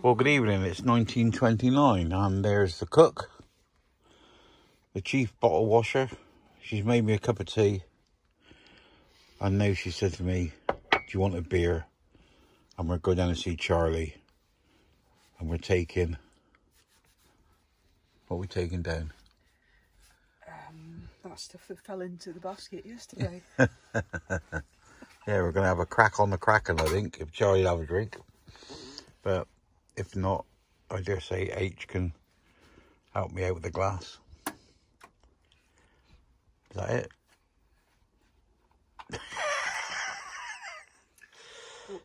Well, good evening. It's 1929, and there's the cook, the chief bottle washer. She's made me a cup of tea. And now she said to me, Do you want a beer? And we're going down to see Charlie. And we're taking. What are we taking down? Um, that stuff that fell into the basket yesterday. Yeah, we're going to have a crack on the Kraken, I think, if Charlie'll have a drink. But if not, I dare say H can help me out with the glass. Is that it?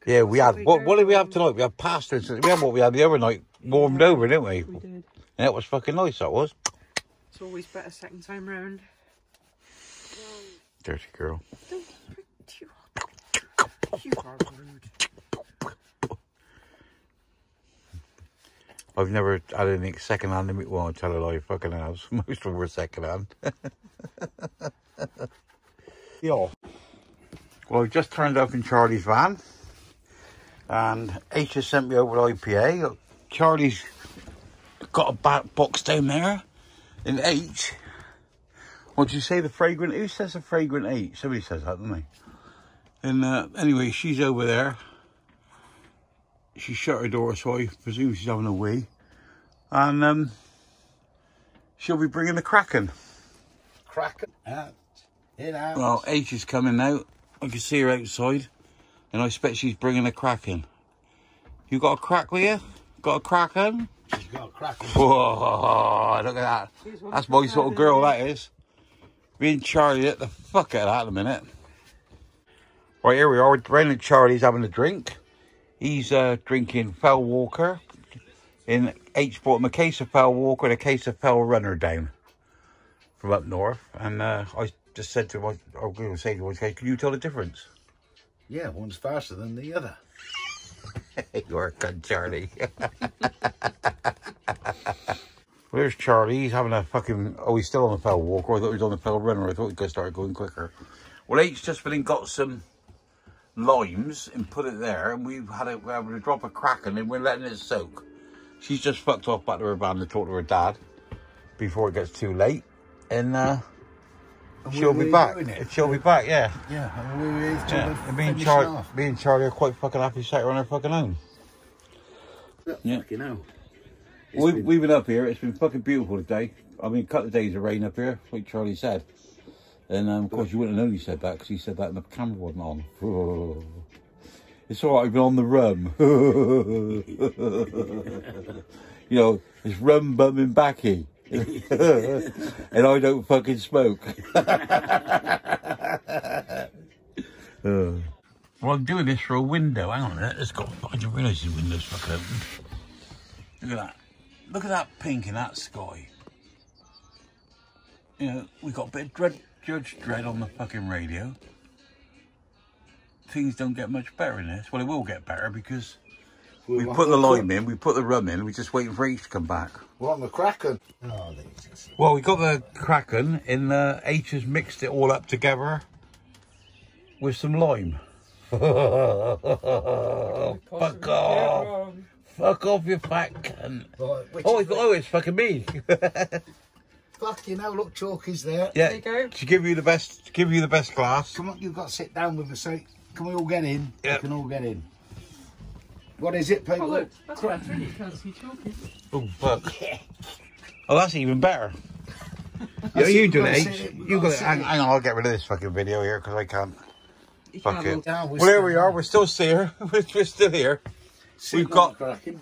yeah, we had. What, what did we have tonight? We had pasta. and- We had what we had the other night warmed over, didn't we? we did. And that was fucking nice, that was. It's always better second time round. Dirty girl. Don't you, you are rude. I've never had anything second hand in me. Well, I tell a lie, fucking house. Most of them were second hand. yeah. Well, I've just turned up in Charlie's van. And H has sent me over with IPA. Charlie's got a back box down there in H. What did you say? The fragrant? Who says the fragrant H? Somebody says that, doesn't they? And uh, anyway, she's over there. She shut her door, so I presume she's having a wee. And um, she'll be bringing the Kraken. Kraken out. In out. Well, H is coming out. I can see her outside. And I expect she's bringing a Kraken. You got a crack with you? Got a Kraken? She's got a Kraken. Whoa, look at that. That's my sort of girl, that is. Me and Charlie at the fuck out of that in a minute. Right, here we are. Brendan and Charlie's having a drink. He's uh, drinking Fell Walker. In H brought him a case of Fell Walker and a case of Fell Runner down from up north. And uh, I just said to him, I, I was going to say to him, can you tell the difference? Yeah, one's faster than the other. You're a good Charlie. Where's Charlie? He's having a fucking. Oh, he's still on the fell walker. I thought he was on the fell runner. I thought he could start going quicker. Well, H just been and got some limes and put it there, and we've had it. We're having a drop of Kraken, and then we're letting it soak. She's just fucked off back to her van to talk to her dad before it gets too late, and uh, she'll be back. She'll be back. Yeah. Yeah, and we were here till Yeah, yeah. and me and Charlie, me and Charlie are quite fucking happy sat here on our fucking own. Yeah. Fucking hell. We, we've been up here. It's been fucking beautiful today. I mean, a couple of days of rain up here, like Charlie said. And um, of course, you wouldn't have known he said that because he said that and the camera wasn't on. It's all right. I've been on the rum. you know, it's rum bumming backy. and I don't fucking smoke. Uh. Well, I'm doing this for a window. Hang on a minute. It's got. I didn't realise the window's fucking open. Look at that. Look at that pink in that sky. You know, we've got a bit of dread, Judge Dread on the fucking radio. Things don't get much better in this. Well, it will get better because we put the lime in, we put the rum in, we're just waiting for H to come back. We're on the Kraken. Oh, Well, we got the Kraken in uh, H has mixed it all up together with some lime. Fuck off. Fuck off, you fat cunt. Right, Oh, it's, oh, it's fucking me. fucking hell, look, Chalky's there. Yeah. There you go. To give you the best, to give you the best glass. Come on, you've got to sit down with us. So, can we all get in? Yeah. We can all get in. What is it, oh, people? Oh, look, that's better. You can't see Chalky. Oh fuck. Oh, that's even better. Yeah, you it, do it. gotta H. see it, we've You gotta it. Hang, hang on, I'll get rid of this fucking video here because I can't. You Fuck can't it. look- Down, we're Well, there we are. We're still here. We're, we're still here. Sit we've got- the Kraken.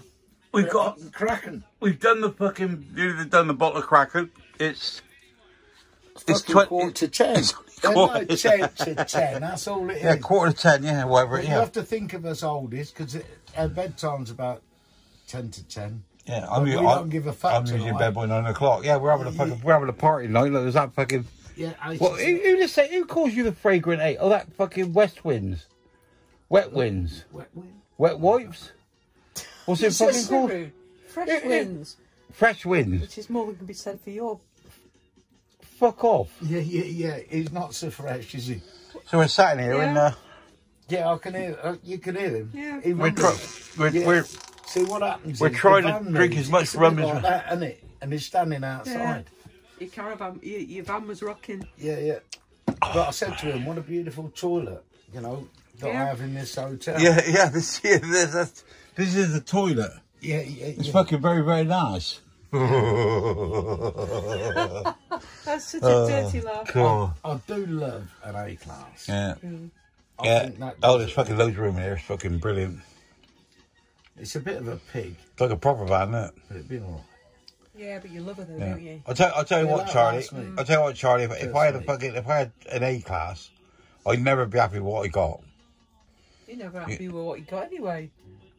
We've got. Kraken. We've done the fucking. We've done the bottle of Kraken. It's. It's twen- quarter to ten. it's quarter- no, ten to ten. That's all it is. Yeah, quarter to ten. Yeah, whatever. But you have to think of us oldies because our bedtime's about ten to ten. Yeah, But we I'm, don't give a fuck I'm usually in bed by nine o'clock. Yeah, we're having a fucking. We're having a party tonight. Look, there's that fucking. Yeah, I What? Who, who just say? Who calls you the fragrant eight? Oh, that fucking west winds, wet winds, Wet wind. wet wipes. What's it fucking called? Fresh Yeah, yeah. winds, Fresh winds. which is more than can be said for your. Fuck off. Yeah, yeah, yeah. He's not so fresh, is he? So we're sat in here and uh, Yeah, I can hear. Uh, you can hear him. Yeah. He we're, runs. tr- we're, Yeah. we're See what happens? We're trying to drink as much rum as like we- that, isn't it? And he's standing outside. Your caravan, your, your van was rocking. Yeah, yeah. But I said to him, "What a beautiful toilet, you know, that I have in this hotel." Yeah, yeah. This, yeah, this, that's, this is the toilet. yeah, yeah. It's yeah. fucking very, very nice. That's such a dirty uh, laugh. Cool. I do love an A class. Yeah. Mm. I Yeah. that Oh, there's fucking loads of room in here. It's fucking brilliant. it's a bit of a pig, It's like a proper van, isn't it? but it'd be all right. Yeah, but you love her though, Yeah. don't you? I'll tell, I'll tell you Yeah, what, Charlie. I'll tell you what, Charlie. If, if I had a fucking, if I had an A class, I'd never be happy with what I got. You're never happy with what you got anyway.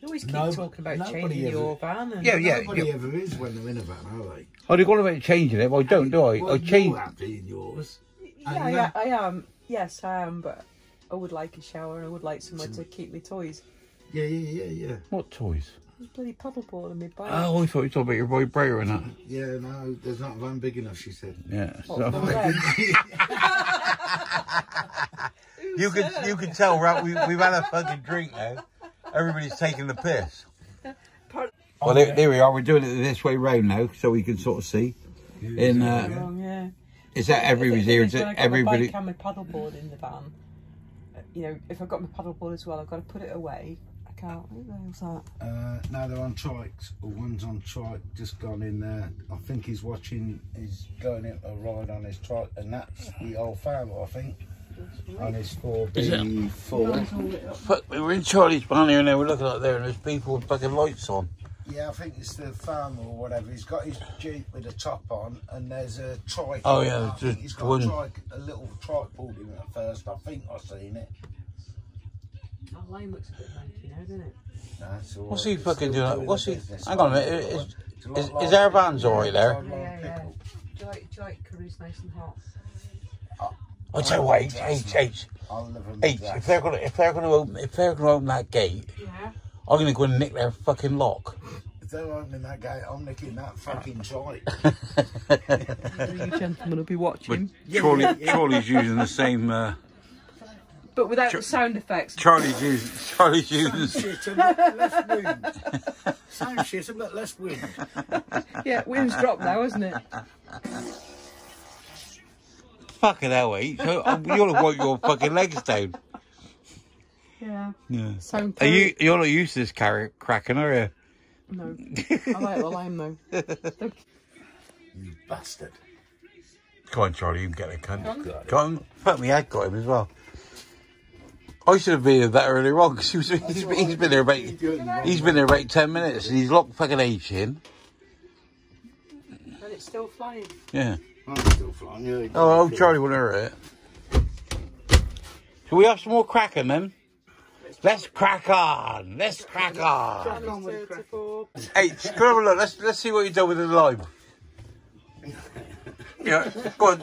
You always keep No, talking about nobody changing ever- your van. And Yeah, yeah. Nobody ever is when they're in a van, are they? I'd have gone about changing it, but I don't, do I? Well, I change. you're happy in yours. Yeah, And yeah, uh, I am. Yes, I am, but I would like a shower and I would like somewhere to keep my toys. Yeah, yeah, yeah, yeah. What toys? There's bloody paddleboard in my bike. Oh, I thought you were talking about your boy vibrator and that. Yeah, no, there's not a van big enough, she said. Yeah. What, so- for you can you can tell, right? We, we've had a fucking drink now. Everybody's taking the piss. Well, there, there we are. We're doing it this way round now, so we can sort of see. In uh, Wrong, yeah. is that everybody's here? Is When it I got my everybody? bike and my paddleboard in the van. You know, if I've got my paddleboard as well, I've got to put it away. I can't. What the hell's that? Uh, no, they're on trikes. Or one's on trike, just gone in there. I think he's watching, he's going in a ride on his trike, and that's the old farmer, I think, on his 4B4. Fuck, we were in Charlie's van here and now we're looking up there and there's people with fucking lights on. Yeah, I think it's the farmer or whatever. He's got his Jeep with a top on, and there's a trike. Oh, yeah, just he's got one. a, trike, a little trike pulled in at first. I think I've seen it. That line looks a bit lanky now, doesn't it? That's all What's he He's fucking doing? doing What's he? business. Hang on a minute. It's Is, a is, like- is our van's all right there? Yeah, yeah. pickle. Do you like, do you like curries nice and hot? I'll tell you what, H, H, live in H, if they're gonna, if they're gonna open, if they're gonna open that gate, Yeah. I'm gonna go and nick their fucking lock. If they're opening that gate, I'm nicking that fucking trike. you gentlemen will be watching. Charlie, Charlie's using the same. Uh, But without the sound effects. Charlie's using. Charlie's using. shit, a bit less wind. Same shit, a bit less wind. Yeah, wind's dropped now, isn't it? Fucking hell, H. You'll have wipe your fucking legs down. Yeah. Yeah. Sound Are you? You're not used to this carrot cracking, are you? No. I like the lime though. You bastard. Come on, Charlie, you can get a cunt. Got him. Fuck me, I got him as well. I should have been here that earlier on because he was, he's, been- he's been there about he's been there about ten minutes and he's locked fucking H in. And it's still flying. Yeah. I'm still flying. Yeah, Oh, oh Charlie won't hurt it. Shall we have some more cracking man? Let's crack on. Let's crack on. on with the 34. H, come have a look. Let's let's see what you've done with the lime. Yeah, go on.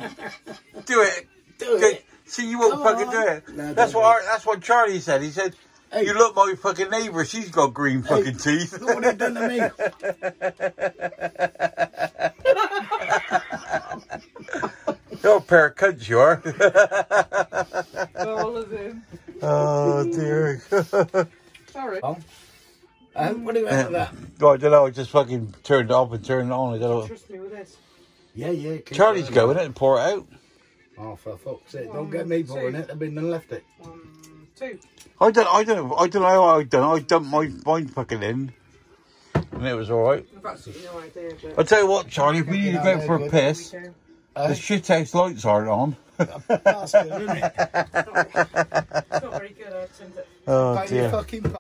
Do it. Do Go- it. See, you won't Come fucking on. do it. No, that's what do our, that's what Charlie said. He said, Hey. "You look my fucking neighbour. She's got green fucking teeth." Look what he done to me. You're a pair of cunts, you are. All of them. oh dear. Sorry. Oh. Uh, what do you think of that? Oh, I don't know. I just fucking turned off and turned on. I don't know. Trust me with this. Yeah, yeah. keep Charlie's going. going it and pour it out. Oh, for fuck's sake. Don't get me pouring it. I've been and left it. One, two. I don't. I don't. I don't know how I done. it. I dumped my mine fucking in, and it was all right. I've absolutely no idea, I but. tell you what, Charlie. If we need to go for a piss, We do. The shithouse lights aren't on. Bastard, isn't it? It's not very good, I tend to. Oh Pay your fucking